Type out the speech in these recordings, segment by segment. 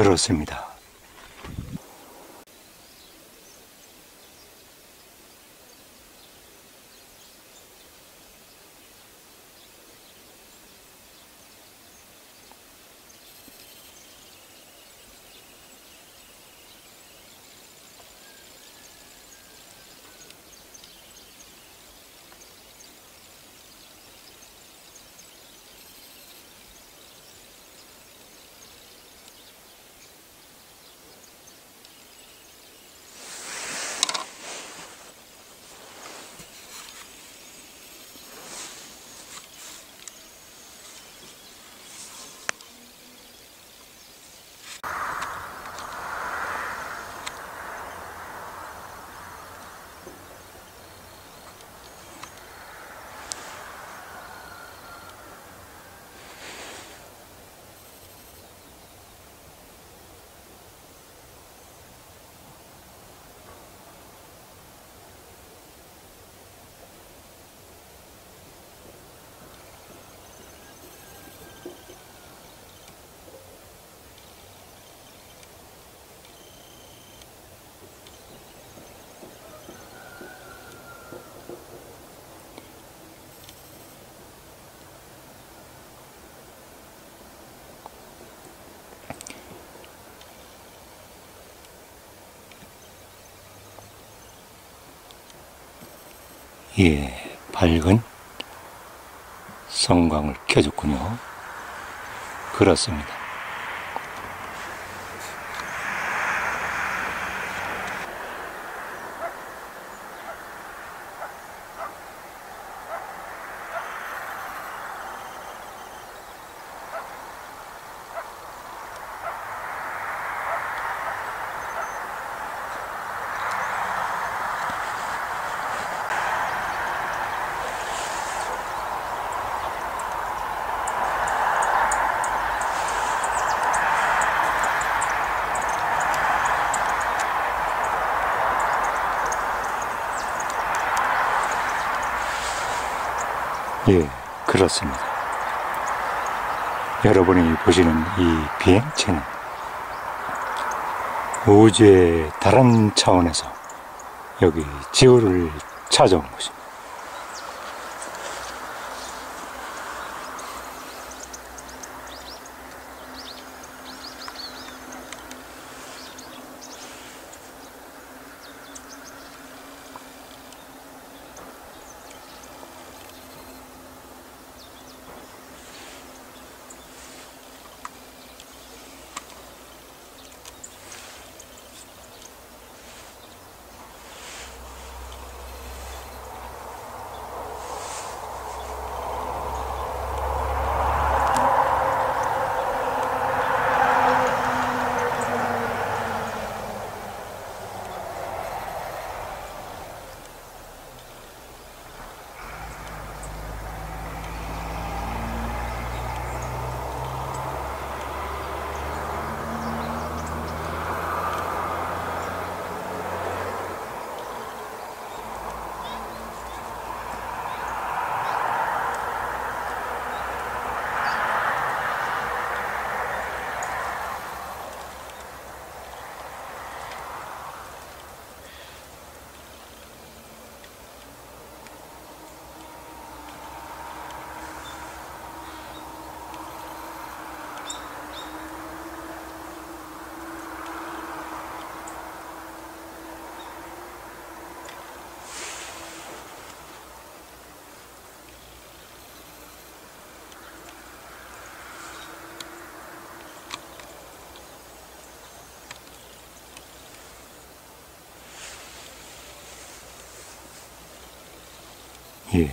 예, 그렇습니다. 예, 밝은 성광을 켜줬군요. 그렇습니다. 예, 그렇습니다. 여러분이 보시는 이 비행체는 우주의 다른 차원에서 여기 지구를 찾아온 것입니다. 예.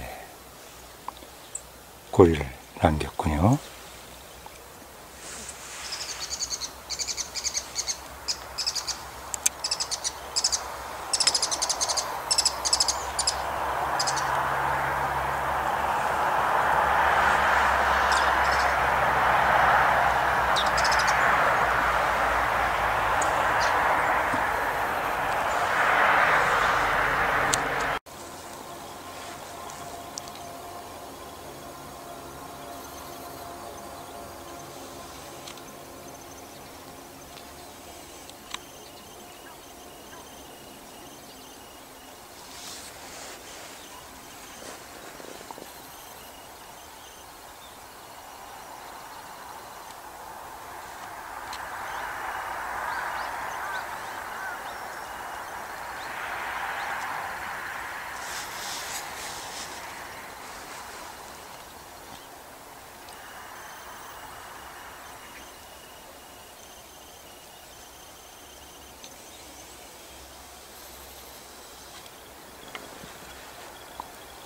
고리를 남겼군요.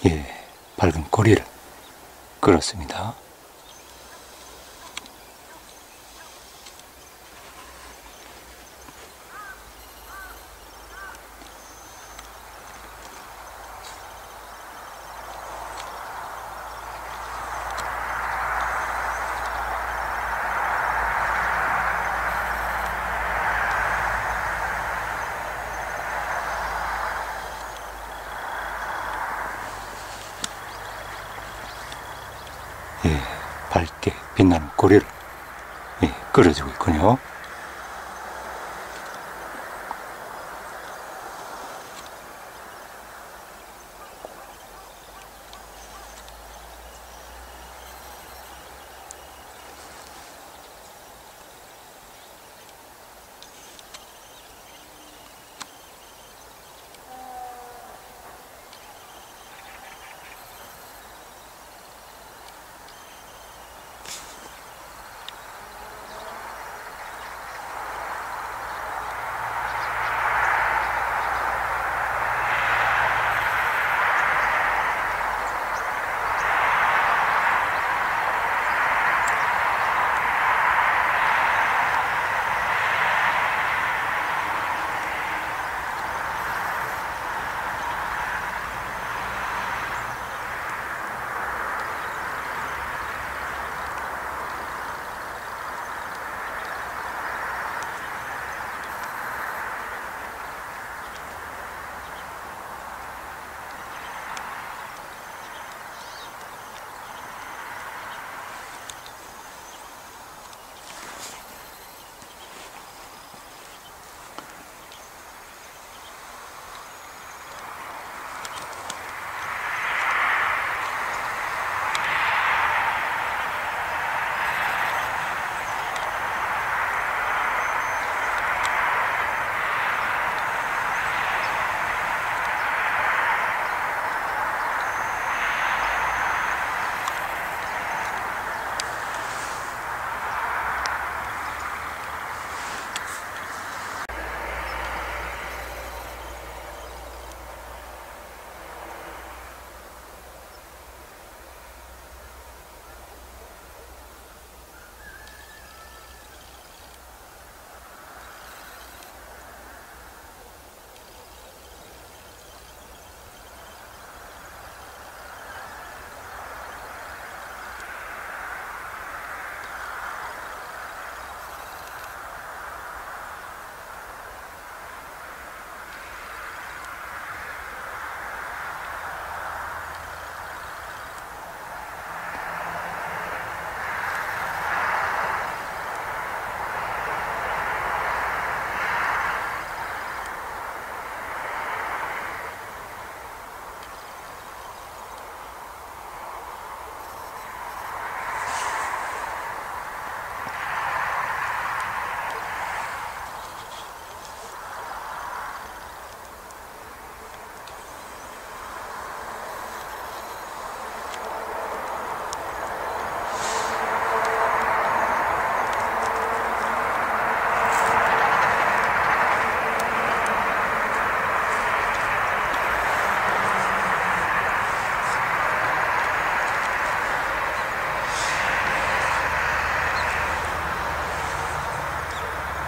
예, 밝은 꼬리를 끌었습니다. 예, 밝게 빛나는 고리를 예, 끌어주고 있군요.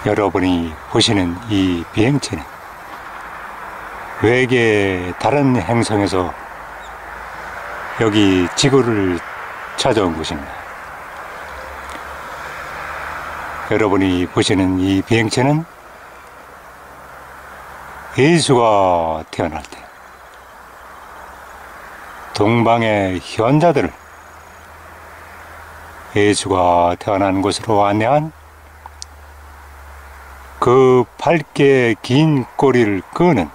여러분이 보시는 이 비행체는 외계 다른 행성에서 여기 지구를 찾아온 것입니다. 여러분이 보시는 이 비행체는 예수가 태어날 때 동방의 현자들을 예수가 태어난 곳으로 안내한 그 밝게 긴 꼬리를 끄는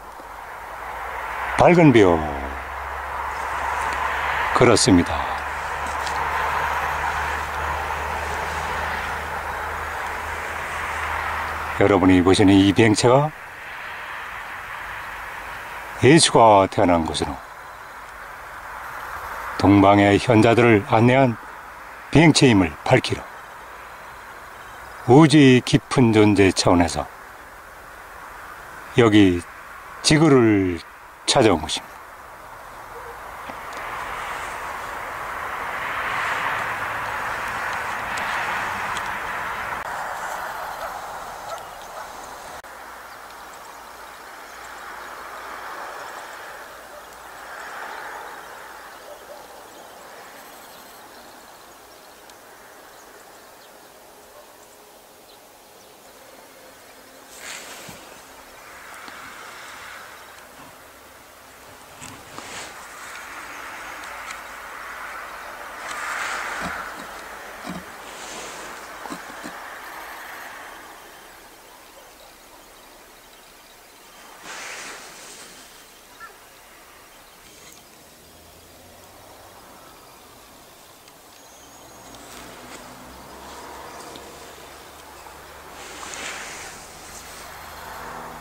밝은 별 그렇습니다. 여러분이 보시는 이 비행체가 예수가 태어난 곳으로 동방의 현자들을 안내한 비행체임을 밝히러 우주의 깊은 존재 차원에서 여기 지구를 찾아온 것입니다.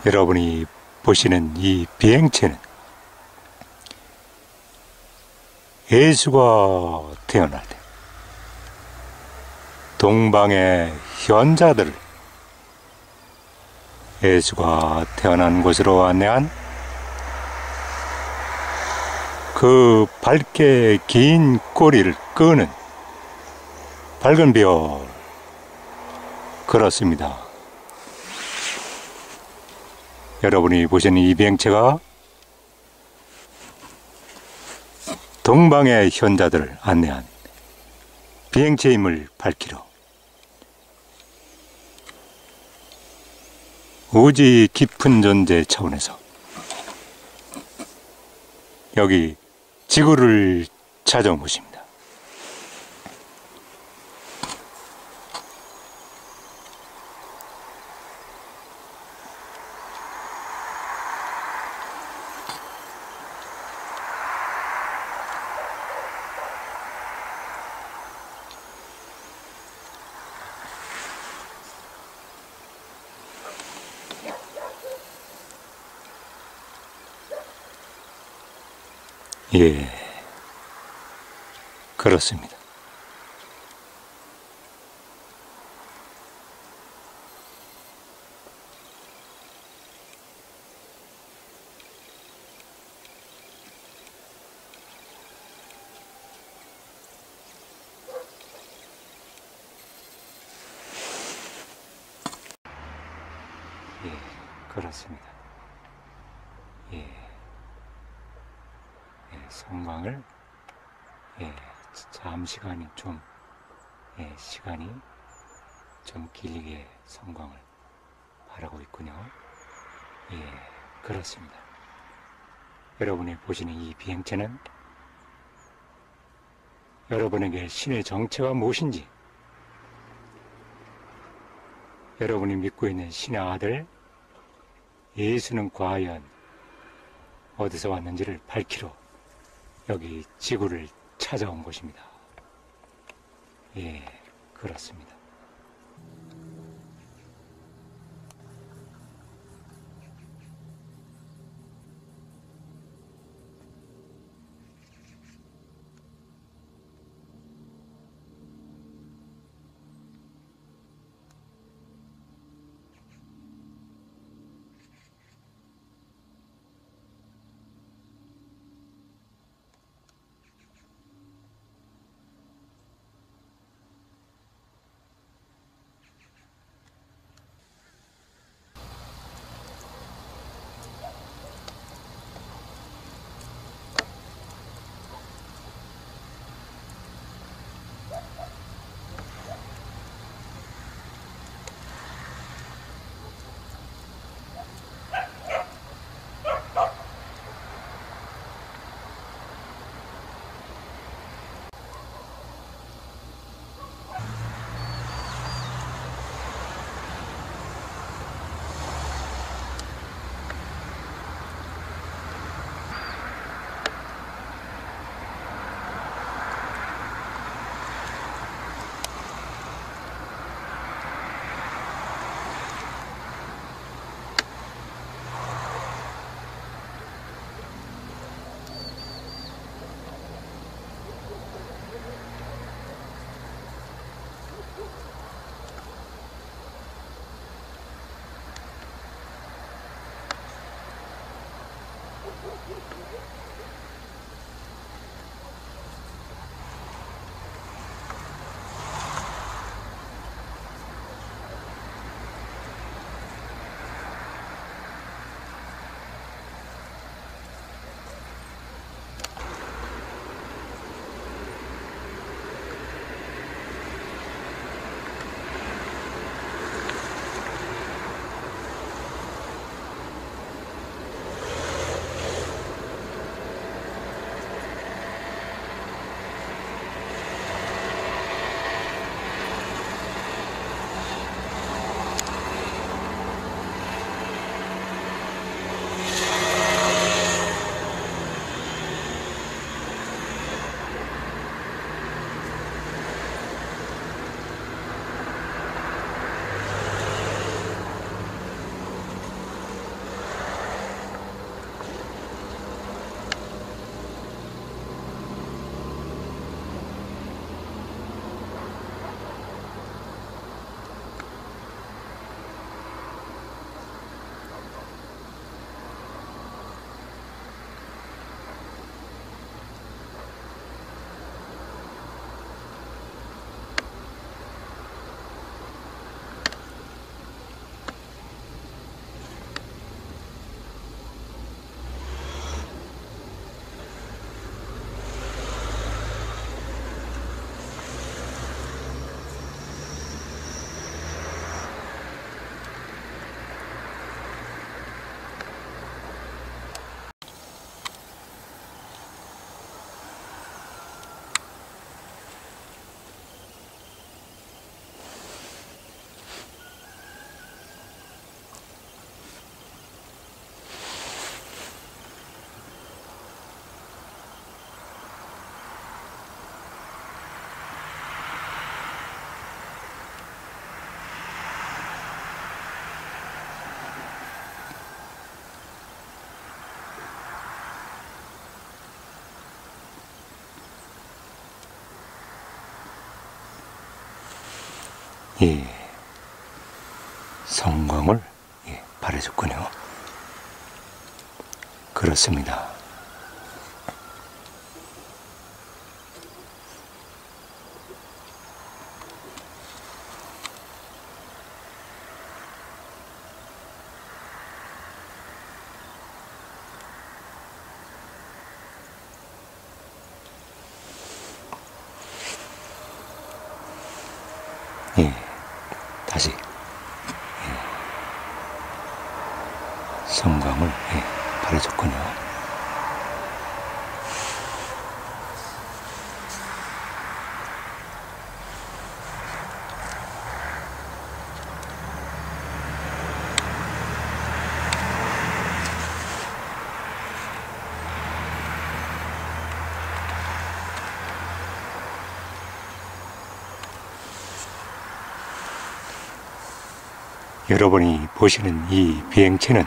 여러분이 보시는 이 비행체는 예수가 태어날 때 동방의 현자들을 예수가 태어난 곳으로 안내한 그 밝게 긴 꼬리를 끄는 밝은 별 그렇습니다. 여러분이 보시는 이 비행체가 동방의 현자들을 안내한 비행체임을 밝히러 우지 깊은 존재 차원에서 여기 지구를 찾아온 것입니다. 그렇습니다. 예, 그렇습니다. 예. 예, 성광을 예, 잠 시간이 좀 예, 시간이 좀 길게 성광을 바라고 있군요. 예, 그렇습니다. 여러분이 보시는 이 비행체는 여러분에게 신의 정체가 무엇인지 여러분이 믿고 있는 신의 아들 예수는 과연 어디서 왔는지를 밝히러 여기 지구를 찾아온 것입니다. 예, 그렇습니다. 예, 성광을 예, 바래줬군요. 그렇습니다. 다시 예, 성광을 예, 바래줬군요. 여러분이 보시는 이 비행체는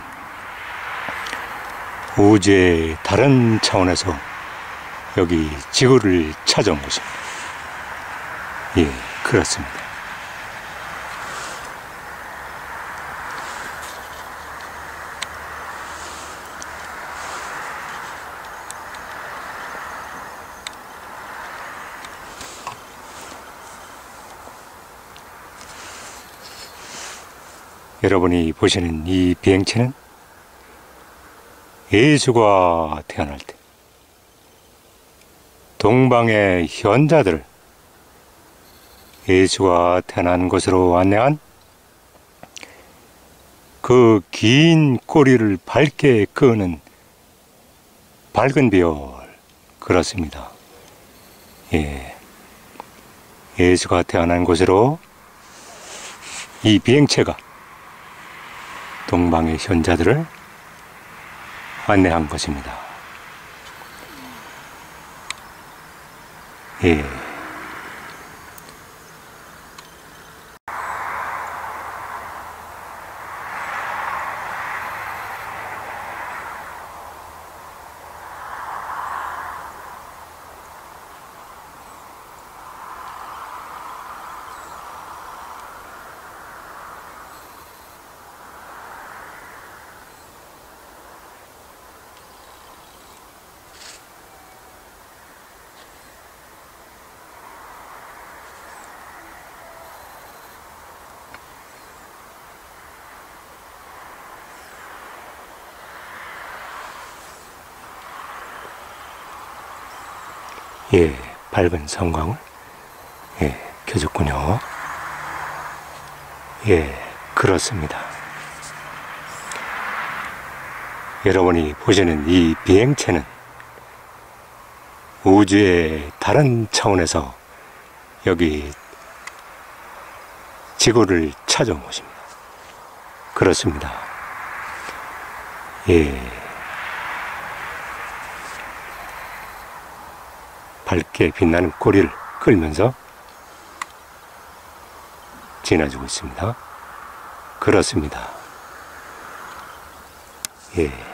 우주의 다른 차원에서 여기 지구를 찾아온 것입니다. 예, 그렇습니다. 여러분이 보시는 이 비행체는 예수가 태어날 때 동방의 현자들을 예수가 태어난 곳으로 안내한 그 긴 꼬리를 밝게 끄는 밝은 별 그렇습니다. 예. 예수가 태어난 곳으로 이 비행체가 동방의 현자들을 안내한 것입니다. 예. 예, 밝은 성광을 예, 켜줬군요. 예, 그렇습니다. 여러분이 보시는 이 비행체는 우주의 다른 차원에서 여기 지구를 찾아온 것입니다. 그렇습니다. 예. 밝게 빛나는 꼬리를 끌면서 지나주고 있습니다. 그렇습니다. 예.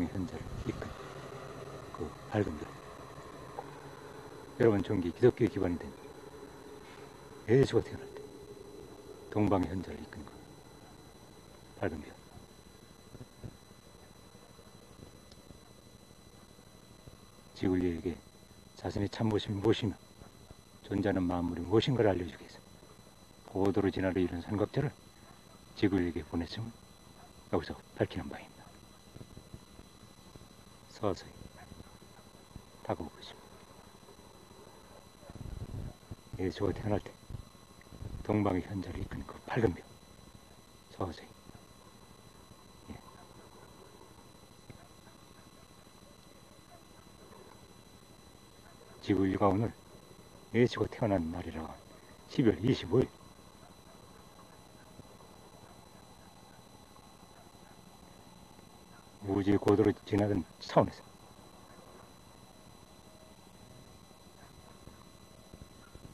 동방의 현자를 이끈 그 밝은 별. 여러분 종기 기독교에 기반이 된 예수가 태어날 때 동방의 현자를 이끈 그 밝은 별. 지구리에게 자신의 참모심이 무엇이며 존재하는 만물이 무엇인가를 알려주기 위해서 고도로 진화를 이룬 삼각자를 지구에게 보냈음을 여기서 밝히는 바입니다. 서서히 다가오고 있습니다. 예수가 태어날 때 동방의 현자를 이끈 그 밝은 별 서서히 예. 지구인류가 오늘 예수가 태어난 날이라 12월 25일 우주의 고도로 지나던 차원에서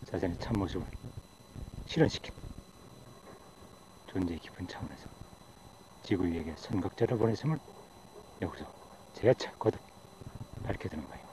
자신의 참모습을 실현시킨 존재의 깊은 차원에서 지구에게 선각자를 보냈음을 여기서 재차 거듭 밝혀드는 거예요.